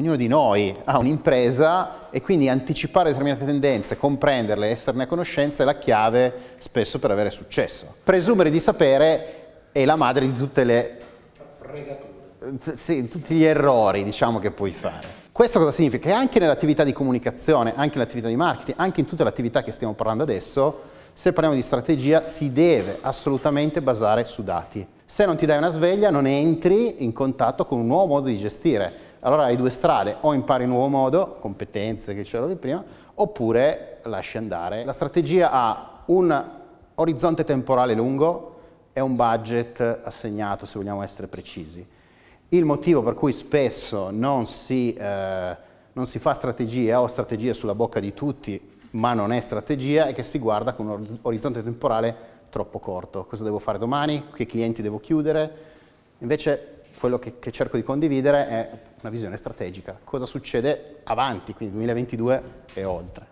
ognuno di noi ha un'impresa e quindi anticipare determinate tendenze, comprenderle, esserne a conoscenza è la chiave spesso per avere successo. Presumere di sapere è la madre di tutte le fregature. Sì, tutti gli errori, diciamo, che puoi fare. Questo cosa significa? Che anche nell'attività di comunicazione, anche nell'attività di marketing, anche in tutte le attività che stiamo parlando adesso, se parliamo di strategia si deve assolutamente basare su dati. Se non ti dai una sveglia non entri in contatto con un nuovo modo di gestire. Allora hai due strade, o impari un nuovo modo, competenze che c'erano prima, oppure lasci andare. La strategia ha un orizzonte temporale lungo e un budget assegnato, se vogliamo essere precisi. Il motivo per cui spesso non si, eh, non si fa strategia o strategia sulla bocca di tutti, ma non è strategia, è che si guarda con un orizzonte temporale troppo corto. Cosa devo fare domani? Che clienti devo chiudere? Invece quello che, che cerco di condividere è una visione strategica. Cosa succede avanti, quindi 2022 e oltre.